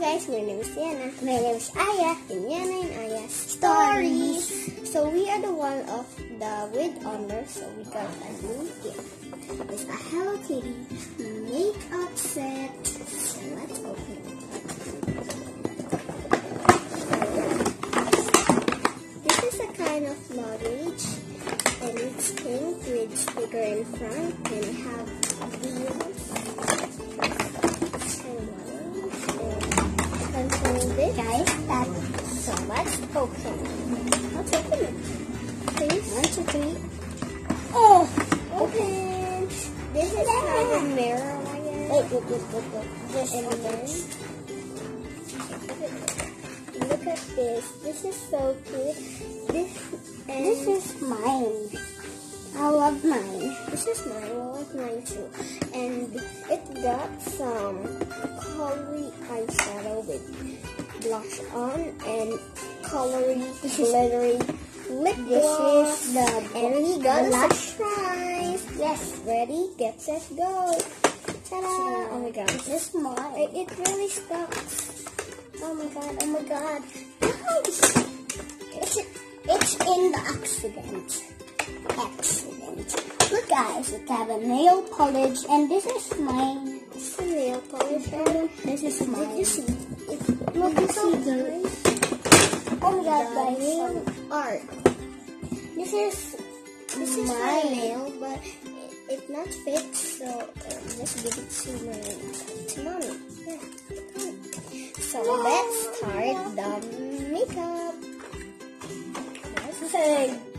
guys, my name is Yana. My name is Aiah. And Yana and Aiah's stories. So we are the one of the with honor, so we got a new gift. It's a Hello Kitty makeup set. So let's open it. This is a kind of luggage and it's pink with sticker in front and have wheels this. Guys, that's so it. Let's open it. Please. One, two, three. Oh! Open! This is kind of mirror, I guess. Wait, wait, wait, wait, wait. This and then, look at this. This is so cute. This, and This is mine. I love mine. This is mine. I love mine too. And it got some colory eyeshadow with blush on and colory glittery lip This gloss. is the and we got a blush. surprise. Yes, ready, get set, go. Ta-da! Oh my god. This is mine. It, it really stuck. Oh my god, oh my god. Nice! It's, it's in the accident. Accident. Look guys, we have a nail polish and this is mine. It's a nail polish. This is mine. Did you see? Look, so see the-. Oh my god guys. nail art. This is This is my nail, but it, it's not fixed, so uh, just give it to my to mommy. Yeah. So let's start the makeup. This is So,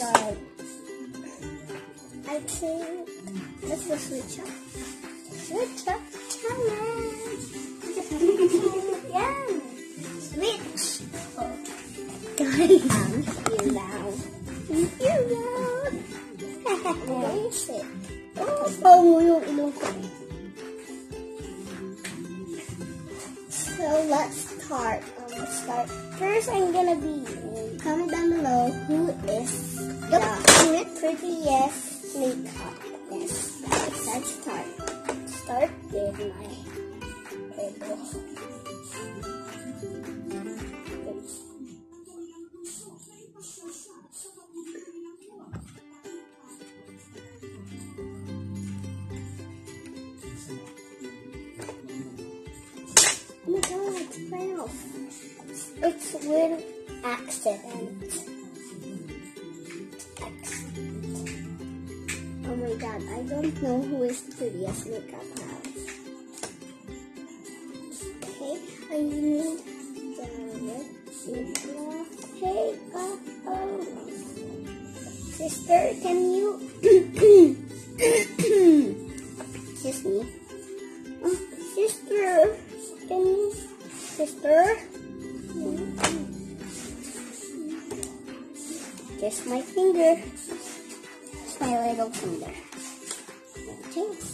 oh god. I think let's go switch up. Switch up challenge. yeah. Switch. Guys. You now. You now. Is it? Oh, Oh, yung ilong ko. So let's start. Um, let's start. First, I'm gonna be. Comment down below who is the prettiest makeup. Yes, let's start. Start with my elbow. Oh my god, it's fell. It's with. Accident. My god, I don't know who is the prettiest makeup house. Okay, I need the lip. Hey, uh, oh. Sister, can you... Excuse me. Oh, sister, can you... Sister? Just my finger. My little finger. Thanks.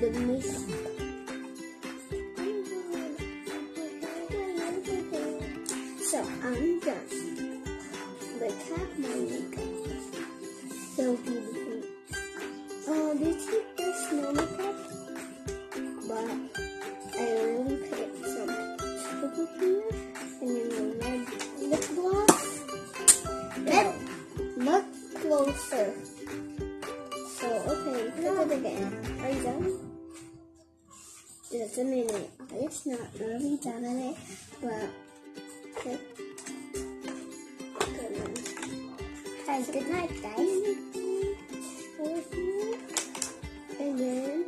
goodness. So I'm done. Look at my makeup. So beautiful. Oh, did you just lollipop? But I really put some sugar here and then the red lip gloss. Red. Look closer. So okay, look at it again. Are you done? Just a minute. It's not really done in it, but okay. Good. Guys, good night, guys. And then.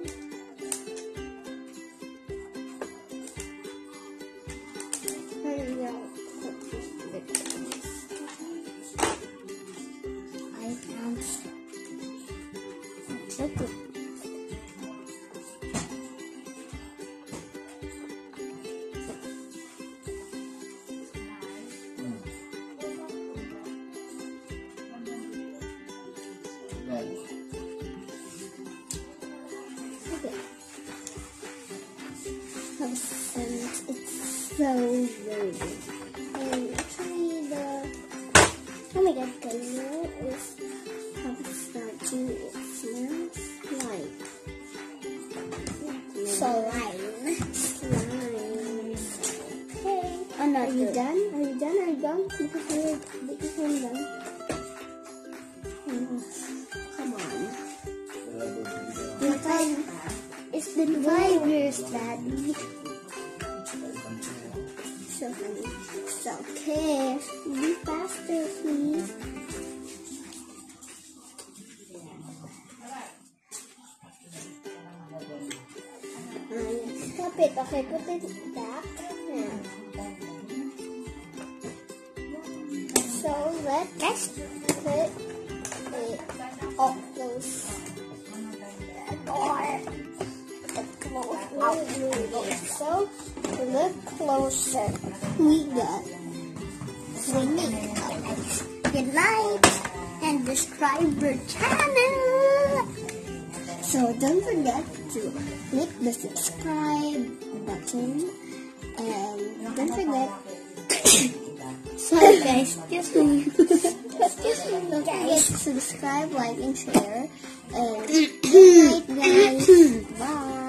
I found so very good. And actually the oh my god, the smell is how it smells too. It smells like Slime. slime. Okay. I'm Are you done? Are you done? Are you done? Because you're, because I'm done. Come on. It's been five years, Daddy. So funny. So, okay. Be faster, please. Stop it. Okay, put it back. So, let's put it door. The close. So, look closer. We got We need comments. Good night. And subscribe our channel. So don't forget to click the subscribe button and don't forget Sorry guys, excuse me. don't forget subscribe, like and share and good night guys. Bye.